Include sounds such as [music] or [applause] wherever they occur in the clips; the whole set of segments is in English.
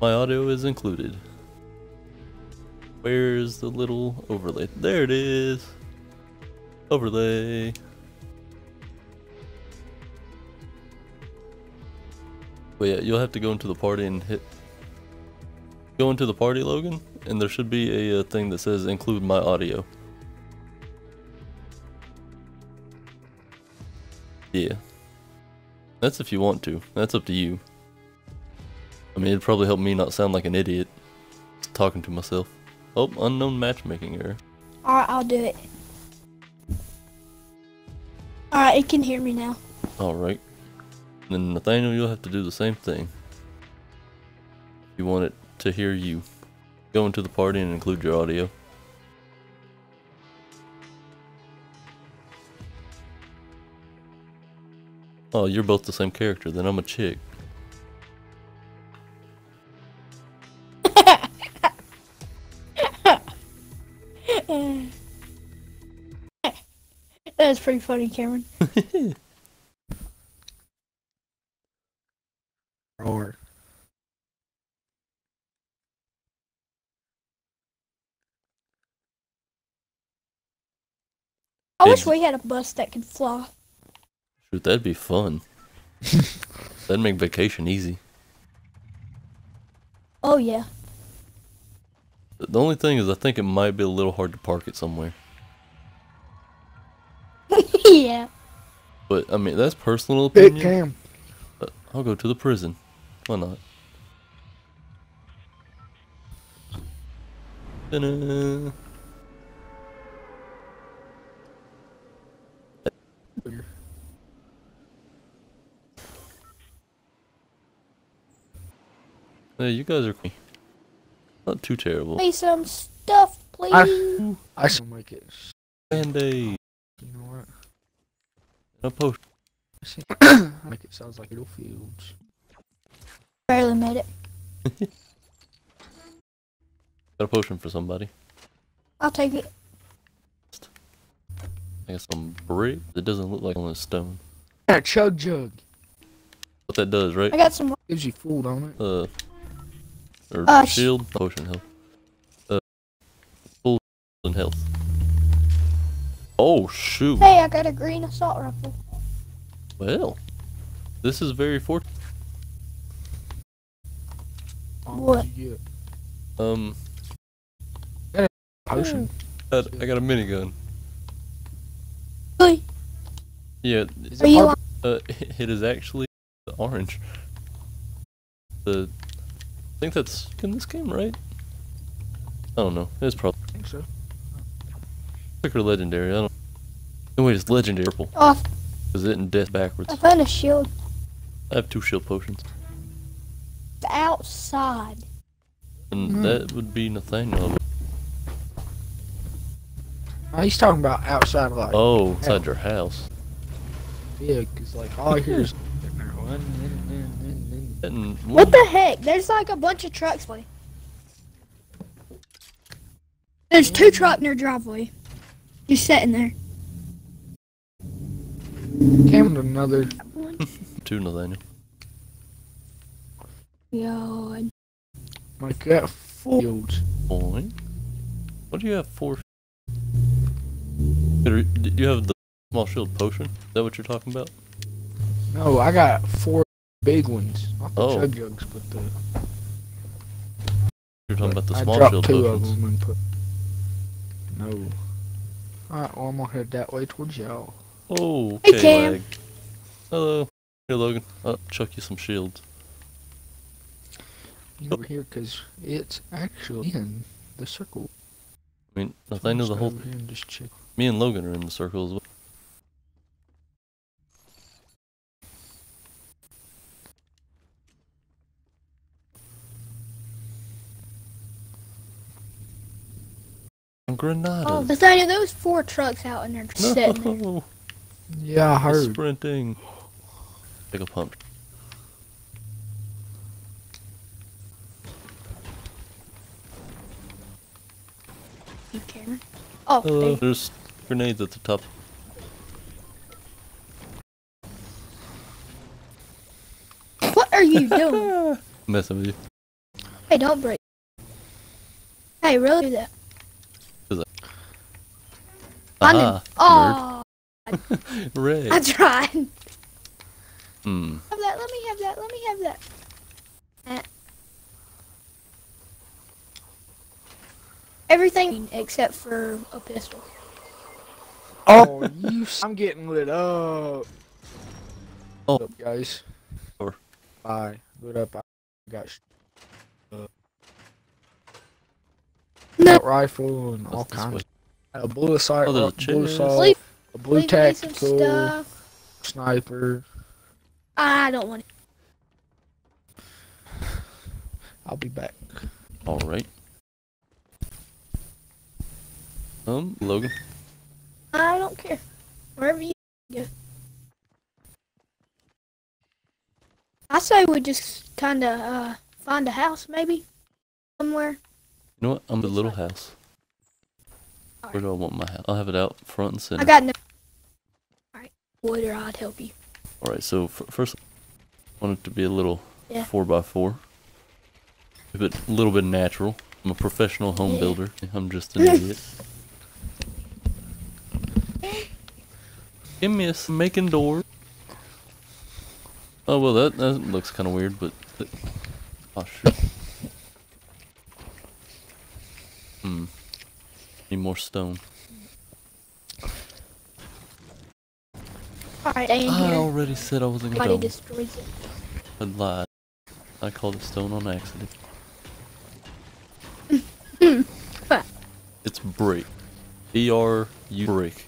My audio is included. Where's the little overlay? There it is. Overlay. But yeah, you'll have to go into the party and hit. Go into the party, Logan, and there should be a, uh thing that says include my audio. Yeah. That's if you want to. That's up to you. I mean, it'd probably help me not sound like an idiot talking to myself. Oh, unknown matchmaking error. Alright, I'll do it. Alright, it can hear me now. Alright. Then Nathaniel, you'll have to do the same thing. If you want it to hear you. Go into the party and include your audio. Oh, you're both the same character, then I'm a chick. Pretty funny, Cameron. [laughs] Or I wish we had a bus that could fly. Shoot, that'd be fun. [laughs] that'd make vacation easy. Oh yeah. The only thing is, I think it might be a little hard to park it somewhere. Yeah. But, I mean, that's personal Big opinion. Cam. but I'll go to the prison. Why not? Ta-da. Hey, you guys are. Not too terrible. Play some stuff, please. I- I still make it. Band-aid. You know what? A potion. make it sounds like little fields. Barely made it. Got a potion for somebody. I'll take it. I got some brick. It doesn't look like on a stone. Yeah, chug jug. What that does, right? I got some. Gives you food on it. Uh, or Uh, shield, potion health. Uh, full and health. Oh shoot! Hey, I got a green assault rifle. Well, this is very fortunate. What? did you get? Um, Potion. I I got a minigun. Really? Yeah, Is Are it you purple? uh, [laughs] it is actually orange. The, I think that's in this game, right? I don't know. It's probably I think so. Quick or legendary. I don't. No wait, it's legendary purple. Oh, Is it in death backwards? I found a shield. I have two shield potions, It's outside. and Hmm. that would be Nathaniel. Oh, he's talking about outside of like. Oh, inside your house. Yeah, cause like all I hear is. [laughs] And What the heck? There's like a bunch of trucks. Way. There's two truck near driveway. Just sitting there. Came another. [laughs] two Nathaniel. God. My that fields. Point. What do you have for? Peter, Do you have the small shield potion? Is that what you're talking about? No, I got four big ones. Not the Oh. chug jugs, but the. You're talking about the small I small dropped shield two of potions. them and put. No. Alright, well I'm gonna head that way towards y'all. Oh, Hey, okay, Cam. lag. Hello. Here, Logan. I'll chuck you some shields. You over here, cause it's actually in the circle. I mean, So Nathaniel, the whole. go here and just check. Me and Logan are in the circle as well. Grenada. Oh, Nathaniel, there was four trucks out in there just sitting there. Yeah, I heard. Sprinting. Take a pump. You Cameron. Oh, Uh, there's grenades at the top. what are you doing? [laughs] Messing with you. Hey, don't break. Hey, really do that. Find him. Aha, Oh, nerd. [laughs] Ray. [laughs] I tried. Have Hmm. that. Let me have that. Let me have that. Eh. Everything except for a pistol. Oh, [laughs] you! s- I'm getting lit up. Oh. Lit up, guys. Or- Bye. Lit up. I got sh- uh, No. got rifle and all What's kinds. way? A blue assault, Oh, a blue chest. assault, Leave, a blue leave me some tactical, stuff. sniper. I don't want it. I'll be back. All right. Um, Logan. I don't care. Wherever you go. I say we just kind of uh, find a house, maybe somewhere. You know what? I'm the little house. Where do I want my house? I'll have it out front and center. I got no. All right, wood or I'd help you. All right. So f- first, I want it to be a little Yeah. four by four. Keep it a little bit natural. I'm a professional home Yeah. builder. I'm just an [laughs] idiot. Give me a making door. Oh well, that that looks kind of weird, but oh shit. Hmm. Need more stone. All right, I I here. already said I wasn't Nobody gonna. destroys it. I lied. I called it stone on accident. [laughs] it's brick. B R U brick.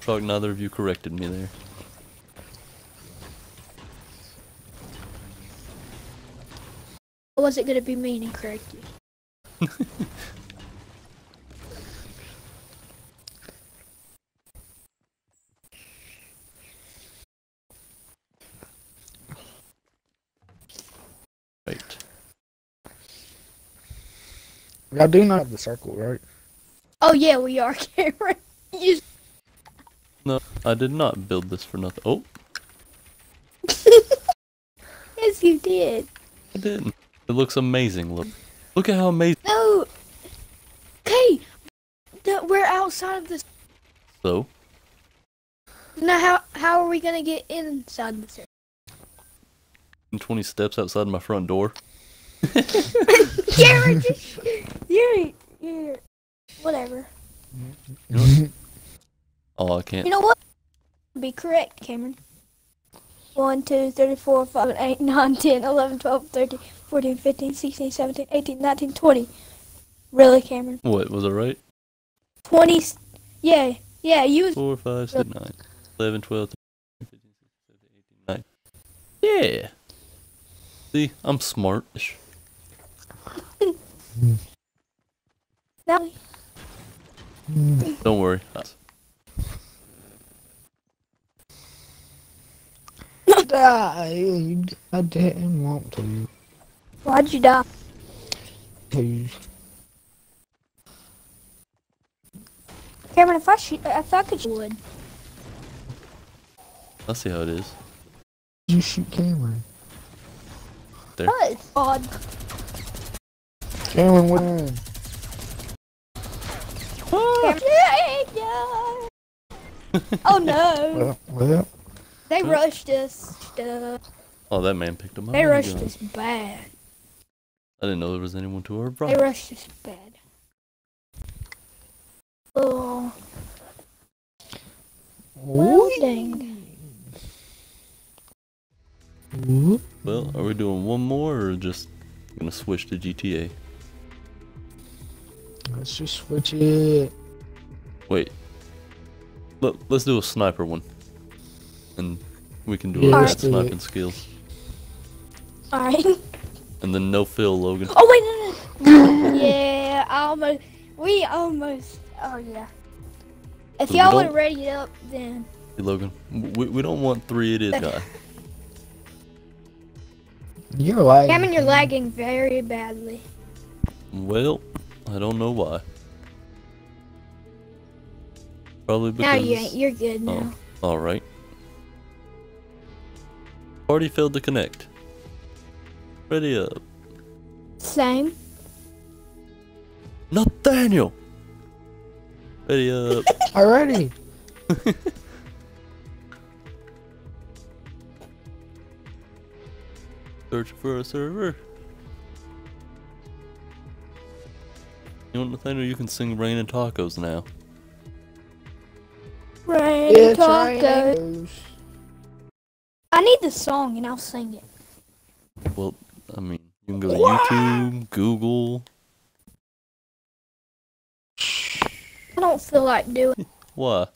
Shocked neither of you corrected me there. Wasn't gonna be mean and correct you. Right. Y'all do not have the circle, right? Oh yeah, we are, [laughs] Cameron. You No, I did not build this for nothing. Oh, [laughs] yes, you did. I didn't. It looks amazing. Look. Look at how amazing. No. Okay, the, we're outside of this. So, Now, how how are we gonna get inside this? area? 20 steps outside my front door. [laughs] Cameron, just, you're you're whatever. [laughs] Oh, I can't. You know what? Be correct, Cameron. 1, 2, 3, 4, 5, 8, 9, [laughs] 10, 11, 12, 13, 14, 15, 16, 17, 18, 19, 20. Really, Cameron? What, was I right? 20. Yeah, yeah, you was. 4, 5, 6, 9, 11, 12, 13, 15, 16, 17, 18, 19. Yeah. See, I'm smart. [laughs] Now, Don't worry. died. I didn't want to. Why'd you die? Please. Cameron, if I shoot, if I could, would. I'll see how it is. You shoot Cameron. There. What? Odd. Cameron win. Ah! oh no! [laughs] Well, well. They rushed us. Stuff. Oh, that man picked him up They rushed us bad. I didn't know there was anyone to our They right. rushed us bad. Oh, well, dang. Well, are we doing one more or just gonna switch to GTA? Let's just switch it. Wait. Let, let's do a sniper one. And we can do Yeah, our let's bad do it. sniping skills. Alright. [laughs] And then no fill, Logan. Oh, wait, no, no. [laughs] yeah, I almost. We almost. Oh, yeah. If y'all don't- would ready up, then. Hey, Logan, we, we don't want three idiot guy. [laughs] You're lagging. Cameron, you're lagging very badly. Well, I don't know why. Probably because. Now you ain't. You're good oh, now. Oh, alright. Party failed to connect. Ready up. Same. Nathaniel! Ready up. [laughs] Already. [laughs] Search for a server. You know what, Nathaniel? You can sing Raining Tacos now. Raining tacos. raining. I need the song and I'll sing it. Well, I mean, you can go to YouTube, Google. I don't feel like doing Why?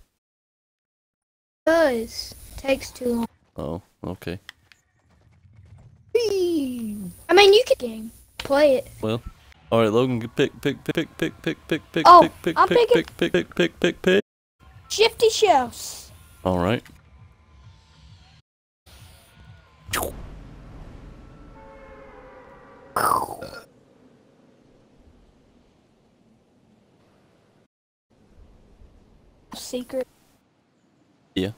because it takes too long. Oh, okay. I mean, you could game, play it. Well, all right, Logan, pick, pick, pick, pick, pick, pick, pick, pick, Oh, pick, pick, I'm pick, picking- pick, pick, pick, pick, pick, pick. Shifty Shafts. All right. Secret. Yeah.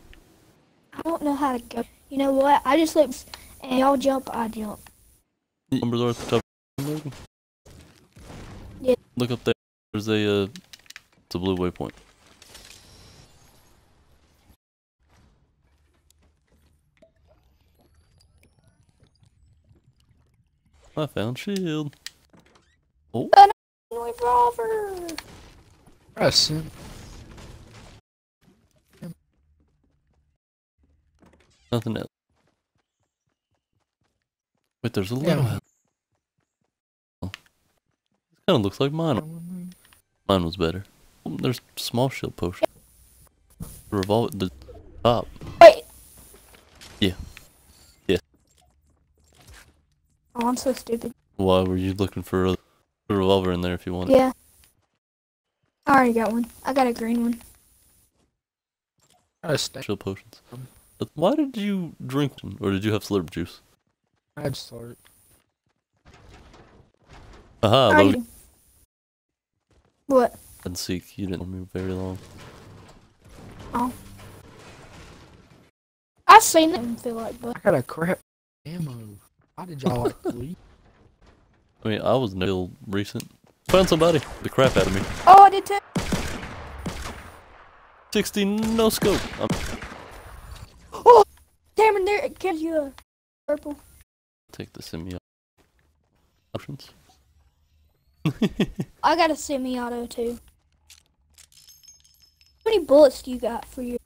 I don't know how to go. You know what? I just look and y'all jump, I jump. Numbers are at the top. Yeah. Look up there. There's a uh, it's a blue waypoint. I found shield. Oh. An revolver. That's him. Nothing else. Wait, there's a Yeah. little house. Oh. This kind of looks like mine. Mine was better. Oh, There's small shield potion. The revolver, the top. Wait. Yeah. Yeah. Oh, I'm so stupid. Why were you looking for a, a revolver in there if you wanted? Yeah. I already got one. I got a green one. I stank. Potions. Why did you drink one? Or did you have slurp juice? I just started. Aha, Alrighty. Logan. What? And seek, you didn't move very long. Oh. I've seen them feel like, but I got a crap ammo. How did y'all like [laughs] leave? I mean, I was still recent. Found somebody. The crap out of me. oh, I did too. 60 no scope. I'm oh, Cameron, there it gives you a purple. take the semi auto options. [laughs] I got a semi-auto too. How many bullets do you got for your?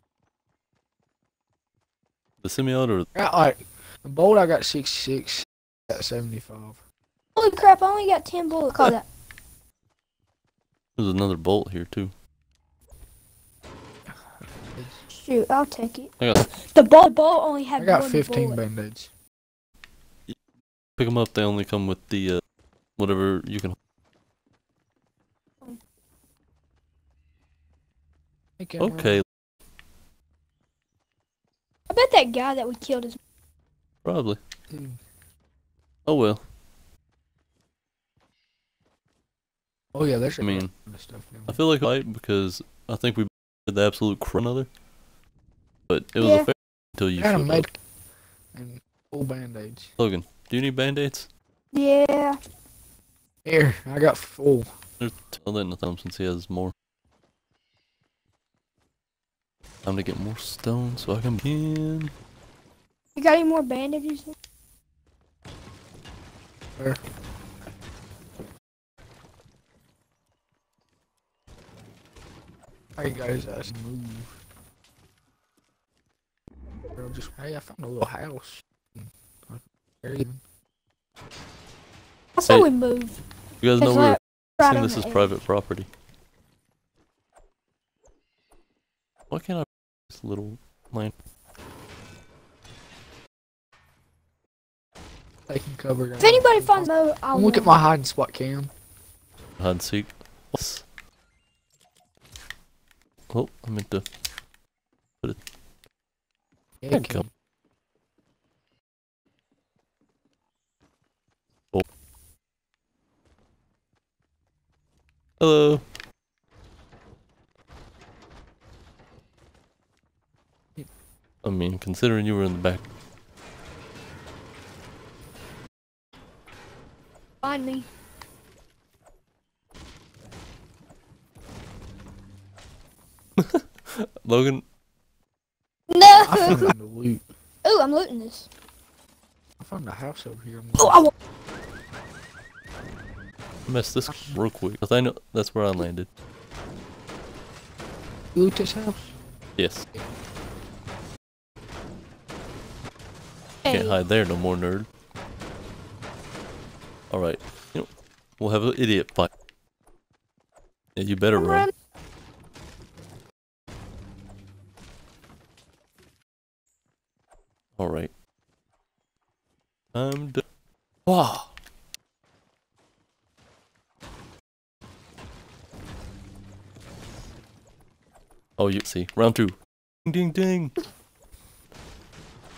the semi-auto. or- I got like the bolt. I got 66. Got 75. Holy crap! I only got ten bullets. Call that. There's another bolt here too. Shoot, I'll take it. I got The bolt, bolt only had I got 15 bullet. band-aids. pick them up. They only come with the uh, whatever you can. Hey, Cameron. Okay, I bet that guy that we killed is. probably. Dude, Oh well. Oh yeah, there's I mean, stuff. I feel like I because I think we did the absolute crap another. But it was Yeah. a fair until you I got a showed up. med and full band-aids. Logan, do you need band-aids? Yeah. Here, I got full. There's tell that Nathan since he has more. Time to get more stone so I can begin. You got any more bandages? There. Hey guys, ass move. Girl, just hey, I found a little house. There you. I saw Hey. we move. You guys know we're like right saying this the is edge. private property. Why can't I this little land? Cover. If anybody finds mo, I'll look at win. my hiding spot cam. Hide and seek. Oh, I meant to. Yeah, Okay. cam. Oh. Hello. I mean, considering you were in the back. Find me. [laughs] Logan, No! I found the loot. [laughs] Ooh, I'm looting this. I found a house over here. I'm Oh, I wa- mess this real quick. 'cause I know that's where I landed. loot this house. Yes. Can't hide there no more, nerd. Alright. You know, we'll have an idiot fight. Yeah, you better run. Run. Alright. I'm done. Wow. Oh, you see. Round two. Ding, ding, ding.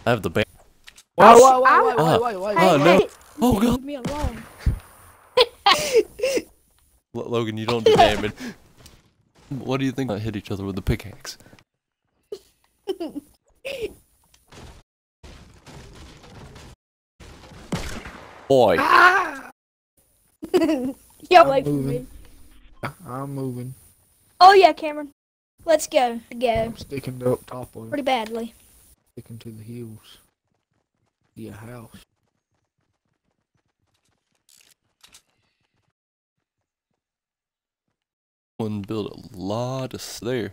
I have the band. Wait, I- wait, wait, I- wait, Ah. wait, wait, wait. Oh, Hey, no. hey, Oh, God. Leave me alone. L- Logan, you don't [laughs] do damage. What do you think I hit each other with the pickaxe? [laughs] Boy. Ah! Get away I'm from me. moving. [laughs] I'm moving. Oh yeah, Cameron. Let's go. Go. I'm sticking to up top of it. Pretty badly. Sticking to the hills. The house. One built a lot of there.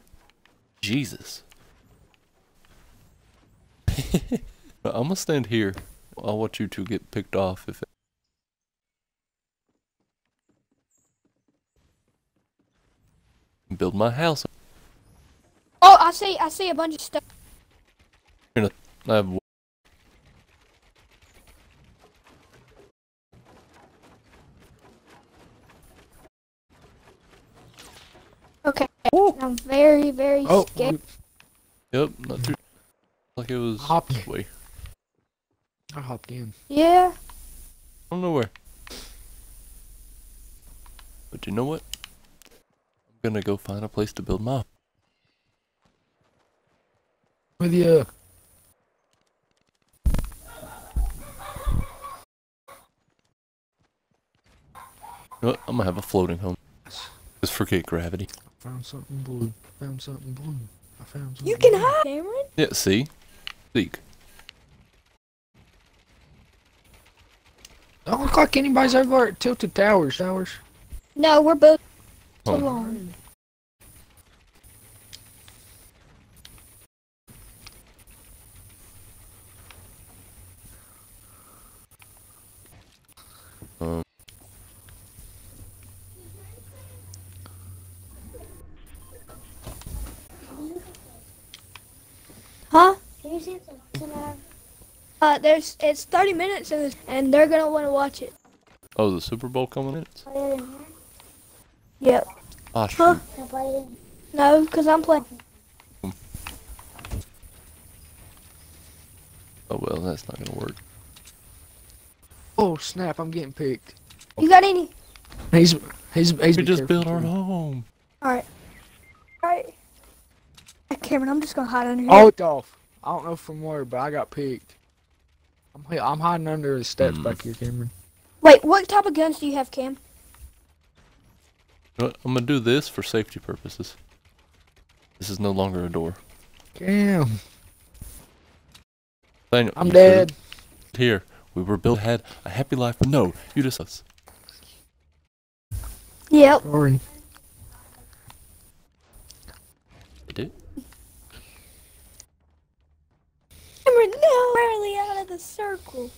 Jesus. [laughs] I'm gonna stand here. I want you to get picked off if. Build my house. Oh, I see. I see a bunch of stuff. I have Okay. I'm very, very Oh, scared. Yep, not too. Like it was Hop. this way. I hopped in. Yeah. I don't know where. But you know what? I'm gonna go find a place to build my. With you. You know? I'm gonna have a floating home. Just forget gravity. Found something blue. Found something blue. I found something You can blue. hide, Cameron. Yeah, see? Seek. Don't look like anybody's over at Tilted Towers. Towers. No, we're both alone. Um, Huh? Uh, there's it's 30 minutes and, and they're gonna want to watch it. oh, the Super Bowl coming in? Yep. Ah, Huh? No, cause I'm playing. Oh well, that's not gonna work. Oh snap! I'm getting picked. You got any? He's he's he's. We just careful, built our too. home. All right. All right. Hey, Cameron, I'm just gonna hide under here. Oh, it's off. I don't know from where, but I got picked. I'm I'm hiding under the steps Hmm. back here, Cameron. Wait, what type of guns do you have, Cam? You know what? I'm gonna do this for safety purposes. This is no longer a door. Cam. Daniel, I'm dead. Here, we were built had a happy life. No, you just us. Yep. Sorry. You did. No, barely out of the circle.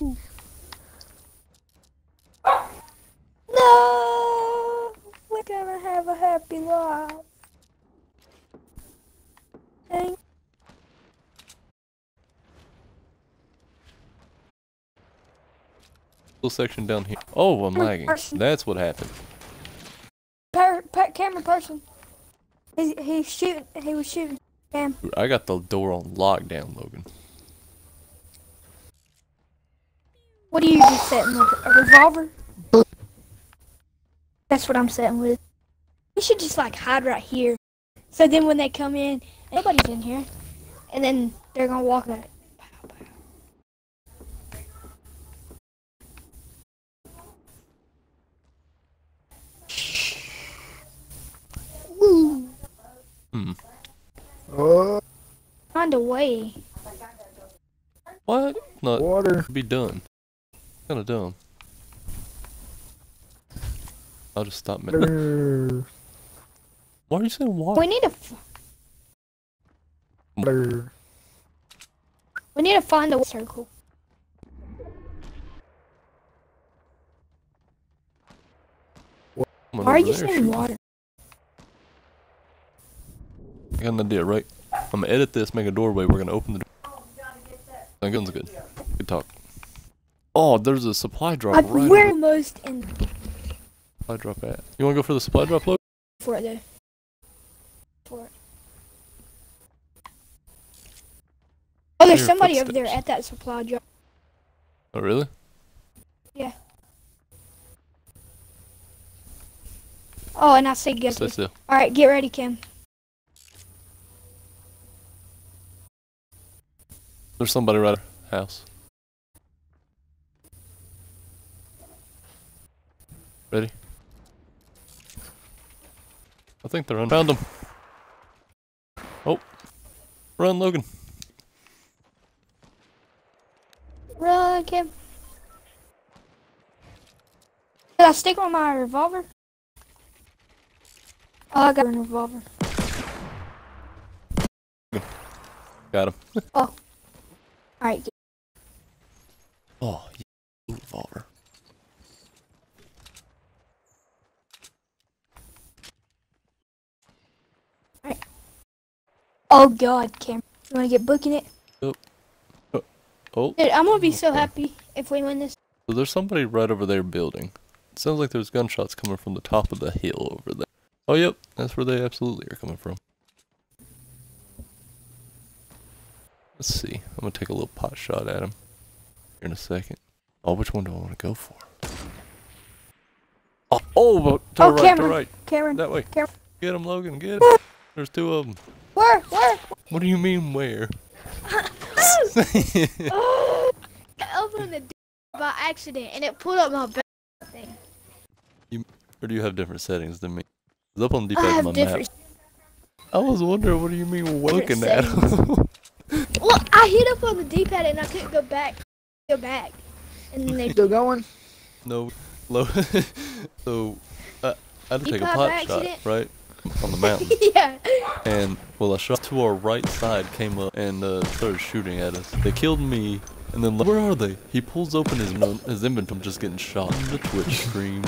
No, we're gonna have a happy life. Dang. Little section down here. Oh, I'm lagging. That's what happened. Per, per, Cameron person. He, he's shooting. He was shooting. Dude, I got the door on lockdown, Logan. What are you just setting with? A revolver? That's what I'm setting with. We should just like hide right here. So then when they come in, nobody's in here. And then they're gonna walk out. Hmm. Uh. Find a way. What? Not Water. Be done. Kind of dumb. I'll just stop. ma- Water. Why are you saying water? We need to. f- Water. We need to find a circle. Why are you there saying water? I got an idea, right? I'm gonna edit this, make a doorway. We're gonna open the door. That gun's good. Good talk. Oh, there's a supply drop I, right we're almost in supply drop at. You wanna go for the supply drop, Logan? for it though. For it. Oh, there's somebody over there at that supply drop. Oh, really? Yeah. Oh, and I say get Stay still. All right, get ready, Kim. There's somebody right at house. Ready? I think they're on. Found them. Oh. Run, Logan. Run, Kim. Did I stick on my revolver? Oh, I got a revolver. Got him. Oh. All right, get- Oh, yeah. revolver. Oh God, Kim. You wanna get booking it? Oh, oh. oh. Dude, I'm gonna be so happy if we win this. so there's somebody right over there building. It sounds like there's gunshots coming from the top of the hill over there. Oh, yep. That's where they absolutely are coming from. Let's see. I'm gonna take a little pot shot at him here in a second. Oh, which one do I want to go for? Oh, oh, to Oh, the right, to Cameron. the right, Cameron, that way. Cameron. Get him, Logan. Get him. [laughs] There's two of them. Where, where? What do you mean where? [laughs] [laughs] I opened the d- by accident and it pulled up my back thing. or do you have different settings than me? It's up on the I D-pad on my different. map. I was wondering, what do you mean looking at [laughs] Well, I hit up on the D-pad and I couldn't go back. Go back, and then they. Still going? no, low. so, uh, I had to You take a pot shot, accident? right? On the mountain. [laughs] yeah. and, well, a shot to our right side came up and uh, started shooting at us. They killed me, and then, where are they? He pulls open his, his inventory, just getting shot on the Twitch [laughs] stream.